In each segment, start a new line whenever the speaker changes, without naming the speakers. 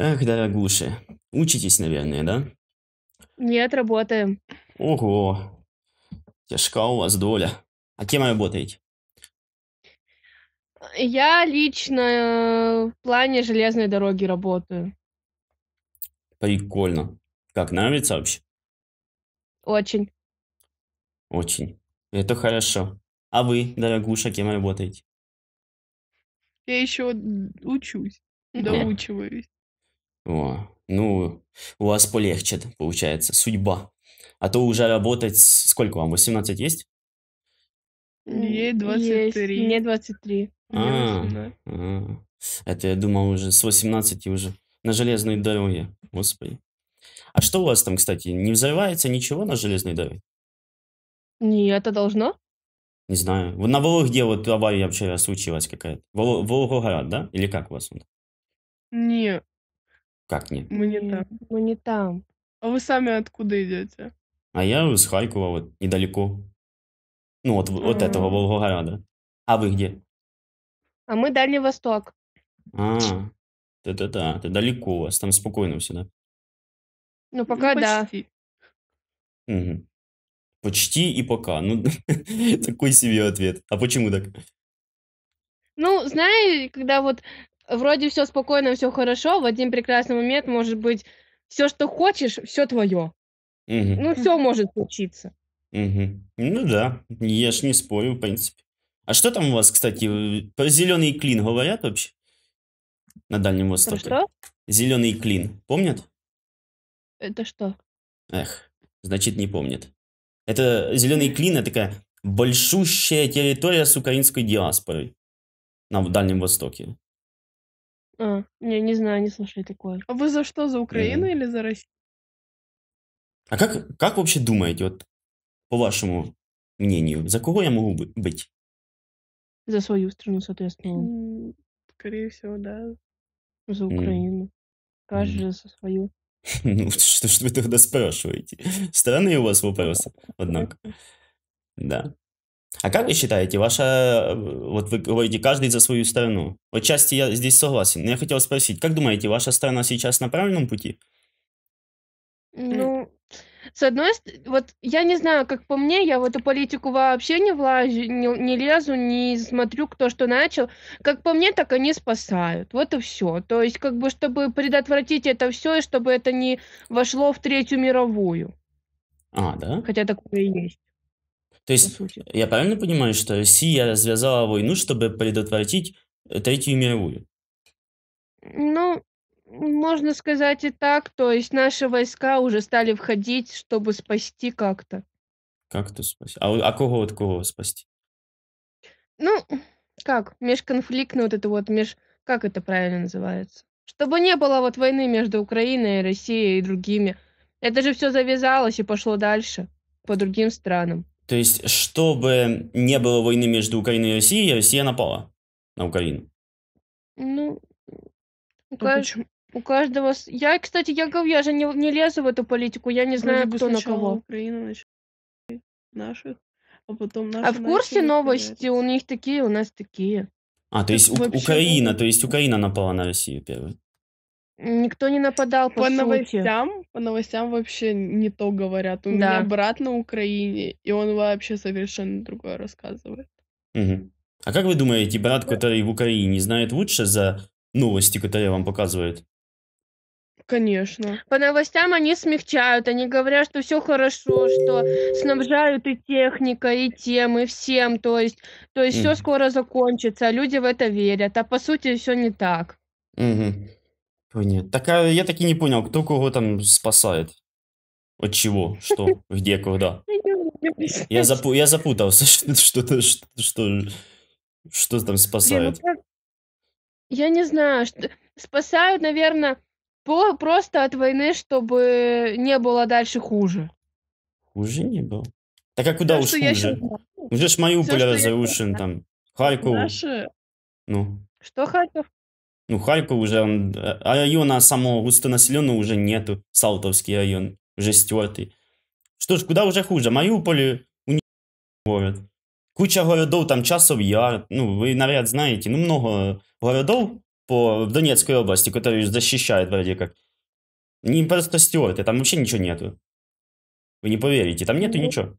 Эх, дорогуша, учитесь, наверное, да?
Нет, работаем.
Ого, тяжка у вас доля. А кем работаете?
Я лично э, в плане железной дороги работаю.
Прикольно. Как, нравится вообще?
Очень.
Очень. Это хорошо. А вы, дорогуша, кем работаете?
Я еще учусь, доучиваюсь.
О, ну, у вас полегче, получается, судьба. А то уже работать... Сколько вам, 18 есть?
Ей
Есть.
23.
Мне 23.
Мне
А,
18.
а. Это я думал уже с 18 уже на железной дороге. Господи. А что у вас там, кстати, не взрывается ничего на железной дороге?
Нет, это должно?
Не знаю. Вот на Вологде вот авария вчера случилась какая-то. Воло- Волгоград, да? Или как у вас он?
Не,
Как нет?
мы не
Нет,
там.
Мы не там.
А вы сами откуда идете?
А я из Харькова, вот, недалеко. Ну, вот, вот этого
А.
Волгограда. А вы где?
А мы Дальний Восток.
А, да-да-да, это далеко у вас, там спокойно все, да?
Ну, пока
ну,
да.
почти.
Мгм. Почти и пока. Ну, такой себе ответ. А почему так?
Ну, знаешь, когда вот вроде все спокойно, все хорошо, в один прекрасный момент может быть все, что хочешь, все твое.
Мгм.
Ну, все может случиться.
Мгм. Ну да, я ж не спорю, в принципе. А что там у вас, кстати, про зеленый клин говорят вообще? На Дальнем
Про
Востоке.
что?
Зеленый клин. Помнят?
Это что?
Эх, значит, не помнят. Это зеленый клин, это такая большущая территория с украинской диаспорой на Дальнем Востоке.
А, не, не знаю, не слышали такое.
А вы за что? За Украину
Мгм.
или за Россию?
А как, как вообще думаете, вот по вашему мнению, за кого я могу бы- быть?
За свою страну, соответственно,
Скорее всего, да.
за. Украину. Каждый же за свою.
Ну, что ж вы тогда спрашиваете? Странные у вас вопросы, однако. Да. А как вы считаете, ваша, э, вот вы говорите, каждый за свою страну. Вот части я здесь согласен. Но я хотел спросить, как думаете, ваша страна сейчас на правильном пути?
Ну, с одной стороны, вот я не знаю, как по мне, я в эту политику вообще не влазю, не, не лезу, не смотрю, кто что начал. Как по мне, так они спасают. Вот и все. То есть, как бы, чтобы предотвратить это все, и чтобы это не вошло в Третью мировую.
А, да?
Хотя такое и есть,
То есть, я правильно понимаю, что Россия развязала войну, чтобы предотвратить э, Третью мировую?
Ну, можно сказать и так. То есть, наши войска уже стали входить, чтобы спасти как-то.
Как это спасти? А, а кого от кого спасти?
Ну, как, межконфликтно вот это вот, меж... Как это правильно называется? Чтобы не было вот войны между Украиной и Россией и другими. Это же все завязалось и пошло дальше по другим странам.
То есть, чтобы не было войны между Украиной и Россией, Россия напала на Украину.
Ну, у,
А
кажд- у каждого... с- Я, кстати, я говорю, я же не, не лезу в эту политику, я не
Вроде
знаю,
бы
кто на кого.
Начала наших, а потом наши
А в курсе
начали
новости? У них такие, у нас такие.
А, то
Так
есть У-
вообще
Украина, то есть Украина напала на Россию первой.
Никто не нападал, по,
По
сути.
новостям, по новостям вообще не то говорят. У меня
Да.
брат на Украине, и он вообще совершенно другое рассказывает.
Мгм. А как вы думаете, брат, который в Украине, знает лучше за новости, которые вам показывают?
Конечно.
По новостям они смягчают, они говорят, что все хорошо, что снабжают и техникой, и тем, и всем, то есть, то есть все
Мгм.
скоро закончится, а люди в это верят, а по сути все не так.
Мгм. Понятно. Так а я так и не понял, кто кого там спасает. От чего, что, где, когда. Я, запу- я запутался, что, что, что, что, там
ну
спасает.
как- Я не знаю, что... спасают, наверное, просто от войны, чтобы не было дальше хуже.
Хуже не было. Так а куда уж хуже? Уже ж Мариуполь разрушен, там, Харьков,
Наши
ну,
Что, Харьков?
Ну, Харьков уже, он, района самого густонаселенного уже нету, Салтовский район, уже стертый. Что ж, куда уже хуже? Мариуполь, у них город. Куча городов, там Часов Яр, ну, вы навряд знаете, ну, много городов по в Донецкой области, которую защищает вроде как. Не просто стерты, там вообще ничего нету. Вы не поверите, там нету
Ну.
ничего.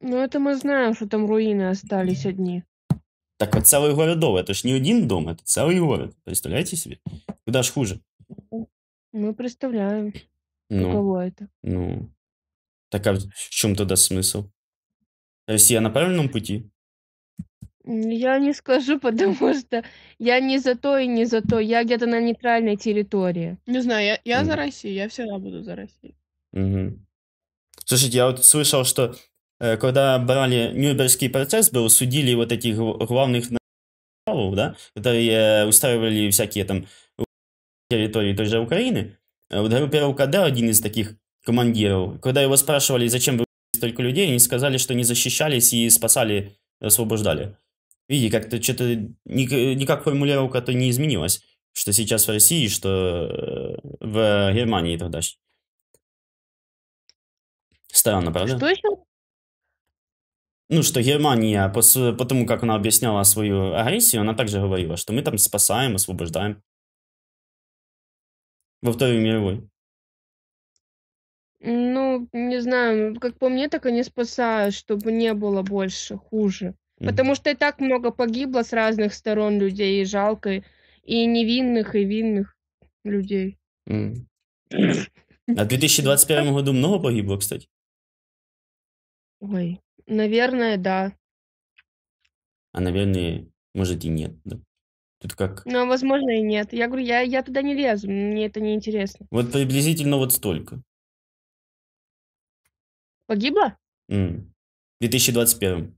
Ну, это мы знаем, что там руины остались одни.
Так вот целый городов, это ж не один дом, это целый город. Представляете себе? Куда ж хуже?
Мы представляем,
Ну,
каково это.
ну. Так а в чем тогда смысл? Россия на правильном пути?
Я не скажу, потому что я не за то и не за то. Я где-то на нейтральной территории.
Не знаю, я, я за
Мгм.
Россию, я всегда буду за Россию.
Мгм. Слушайте, я вот слышал, что когда брали Нюрнбергский процесс, был, судили вот этих гл- главных да, которые устраивали всякие там территории той же Украины. Э, Вот группе РКД, один из таких командиров, когда его спрашивали, зачем вы столько людей, они сказали, что не защищались и спасали, освобождали. Видите, как-то что-то ник- никак формулировка-то не изменилась, что сейчас в России, что э, в Германии тогда. Странно, правда?
Что еще?
Ну, что Германия, по, с- по тому, как она объясняла свою агрессию, она также говорила, что мы там спасаем, освобождаем. Во Второй мировой.
Ну, не знаю, как по мне, так они спасают, чтобы не было больше хуже.
Мгм.
Потому что и так много погибло с разных сторон людей, и жалко, и невинных, и винных людей.
М. А в 2021 году много погибло, кстати?
Ой, наверное, да.
А, наверное, может и нет. Да? Тут как...
Но, возможно, и нет. Я говорю, я, я туда не лезу, мне это не интересно.
Вот приблизительно вот столько.
Погибло?
М. В 2021.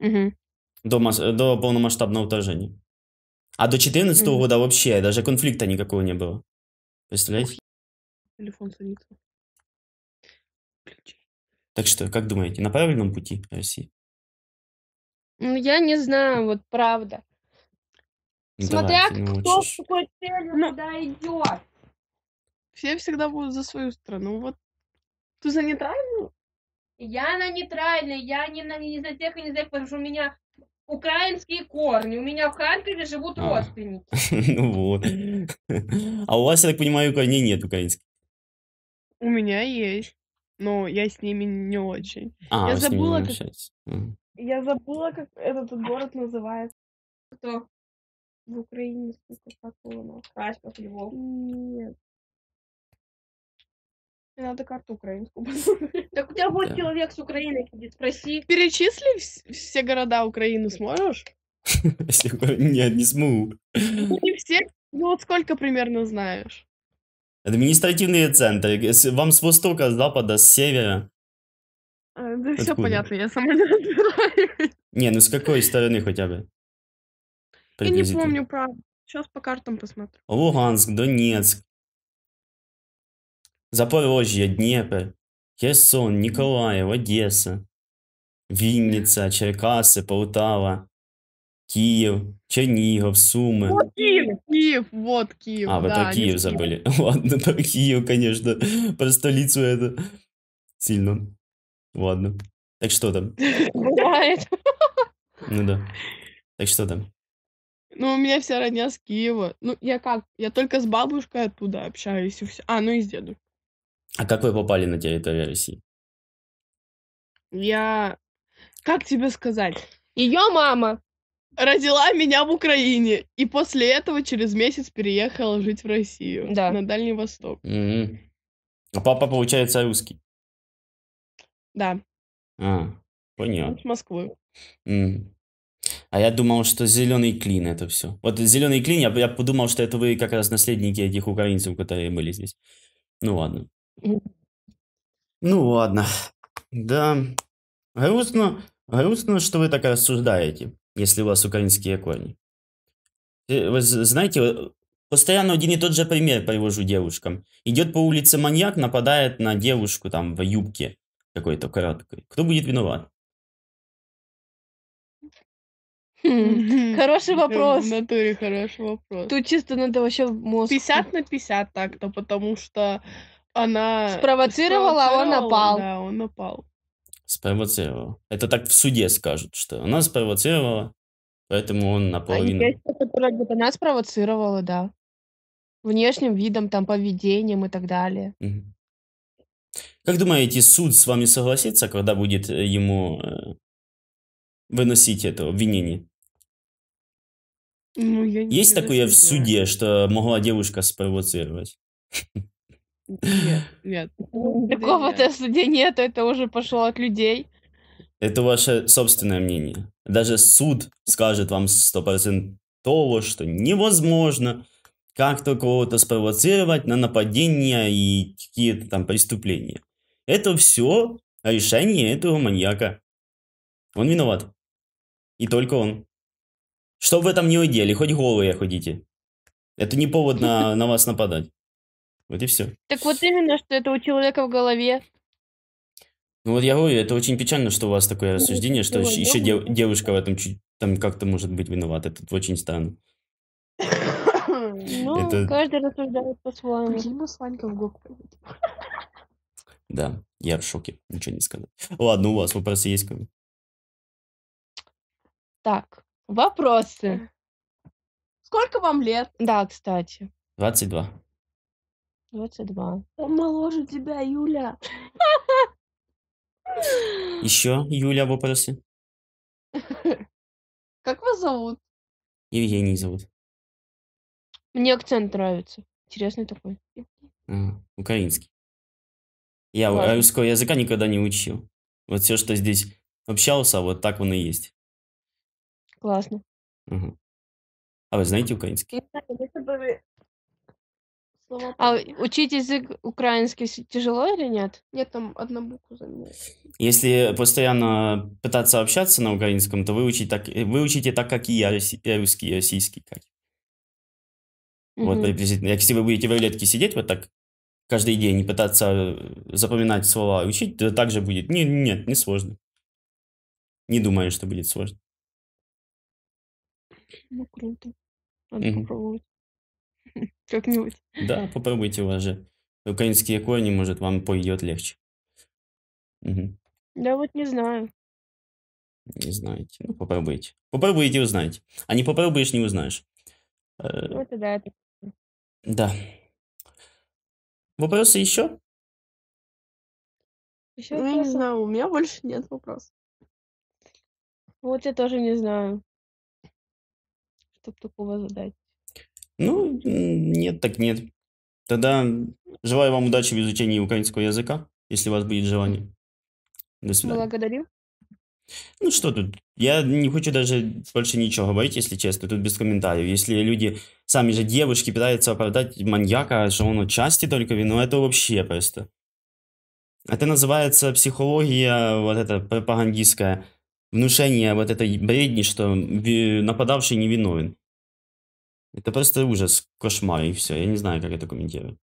Угу.
До, мас- до полномасштабного вторжения. А до 2014
Мгм.
года вообще даже конфликта никакого не было. Представляете?
Телефон садится.
Так что, как думаете, на правильном пути Россия?
Ну, я не знаю, вот правда.
Ну,
Смотря
давайте, ну,
кто
ж.
с какой
Ну.
туда идет.
Все всегда будут за свою страну. Вот ты за нейтральную?
Я на нейтральной, я не, на, не за тех и не за тех, потому что у меня украинские корни. У меня в Харькове живут
А.
родственники.
Ну вот. А у вас, я так понимаю, корней нет украинских.
У меня есть. Но я с ними не очень.
А,
Я забыла, как-.
Мгм.
Я забыла, как этот город называется.
Кто?
В Украине, сука, как его
Харьков, Львов.
Нет. Мне надо карту украинскую посмотреть.
Так у тебя будет
Да.
человек с Украины сидит, спроси.
Перечисли вс- все города Украины сможешь?
Нет, не смогу.
Не все. Ну, вот сколько примерно знаешь?
Административные центры. С- Вам с востока, с запада, с севера.
А, Да все
Откуда?
понятно, я сама не разбираюсь.
Не, ну с какой стороны хотя бы?
Я не
Приблизительно.
помню, правда. Сейчас по картам посмотрю.
Луганск, Донецк, Запорожье, Днепр, Херсон, Николаев, Одесса, Вінниця, Черкаси, Полтава, Київ, Чернігов, Суми.
Вот Киев, Киев, вот Киев.
А, вы
да,
про Киев забыли. Ладно, про Киев, конечно. Про столицу это сильно. Ладно. Так что там?
Бывает.
Ну да. Так что там?
Ну, у меня вся родня с Киева. Ну, я как? Я только с бабушкой оттуда общаюсь и все. А, ну и с дедом.
А как вы попали на территорию России?
Я... Как тебе сказать?
Ее мама.
Родила меня в Украине. И после этого через месяц переехала жить в Россию.
Да.
На Дальний Восток.
Мгм. А папа, получается, русский.
Да,
А, понятно.
с Москвы.
М. А я думал, что зеленый клин это все. Вот зеленый клин, я, я подумал, что это вы как раз наследники этих украинцев, которые были здесь. Ну ладно. Ну ладно. Да. Грустно, грустно, что вы так рассуждаете, если у вас украинские корни. Э, Вы знаете, постоянно один и тот же пример привожу девушкам. Идет по улице маньяк, нападает на девушку там в юбке какой-то короткой. Кто будет виноват?
Хм, Хороший вопрос.
В натуре хороший вопрос.
Тут чисто надо вообще мозг.
50 на 50 так-то, потому что она...
Спровоцировала, а он напал.
Да, он напал.
Спровоцировала. Это так в суде скажут, что она спровоцировала. Поэтому он
А
наполовину...
есть, которая где-то нас провоцировала, да. Внешним видом, там, поведением и так далее.
Как думаете, суд с вами согласится, когда будет э, ему э, выносить это обвинение?
Ну, я не
Есть такое в суде, что могла девушка спровоцировать?
Нет, нет.
Такого-то в суде нет, это уже пошло от людей.
Это ваше собственное мнение. Даже суд скажет вам стопроцентово, что невозможно как-то кого-то спровоцировать на нападение и какие-то там преступления. Это все решение этого маньяка. Он виноват. И только он. Что в этом не удели, хоть голые ходите. Это не повод на, на вас нападать. Вот и все.
Так вот именно, что это у человека в голове.
Ну вот я говорю, это очень печально, что у вас такое
Ну,
рассуждение, что
дело
еще
дома.
девушка в этом чуть там как-то может быть виновата. Это очень странно.
Ну,
Это-
каждый рассуждает по-своему.
Прикинь, мы с Ванькой в ГОК.
Да, я в шоке, ничего не сказать. Ладно, у вас вопросы есть ко мне?
Так, вопросы.
Сколько вам лет?
Да, кстати,
22.
22.
Он моложе тебя, Юля.
Еще, Юля, вопросы?
Как вас зовут?
Евгений зовут.
Мне акцент нравится. Интересный такой.
А, украинский. Я
Ладно.
русского языка никогда не учил. Вот все, что здесь общался, вот так он и есть.
Классно.
Ага. А вы знаете украинский?
Слова
А учить язык украинский тяжело или нет?
Нет, там одна буква заменяет.
Если постоянно пытаться общаться на украинском, то выучить так, выучите так, как и я, я русский, и российский. Как. Вот
Мгм.
приблизительно. Если вы будете в рулетке сидеть вот так каждый день и пытаться э, запоминать слова и учить, то так же будет. Не, нет, не сложно. Не думаю, что будет сложно.
Ну, круто. Надо
Мгм.
попробовать. Как-нибудь.
Да, попробуйте у вас же. Украинские корни, может, вам пойдет легче. Мгм.
Да вот не знаю.
Не знаете. Ну, попробуйте. Попробуйте, узнаете. А не попробуешь, не узнаешь. Э,
Ну, это да, это.
Да. Вопросы еще?
Ещё
Ну, я не знаю, у меня больше нет вопросов.
Вот я тоже не знаю. Чтоб такого задать.
Ну, нет, так нет. Тогда желаю вам удачи в изучении украинского языка, если у вас будет желание. До свидания.
Благодарю.
Ну что тут, я не хочу даже больше ничего говорить, если честно, тут без комментариев. Если люди, сами же девушки пытаются оправдать маньяка, что он отчасти только вину, это вообще просто. Это называется психология, вот эта пропагандистская, внушение вот этой бредни, что нападавший невиновен. Это просто ужас, кошмар и все. Я не знаю, как это комментировать.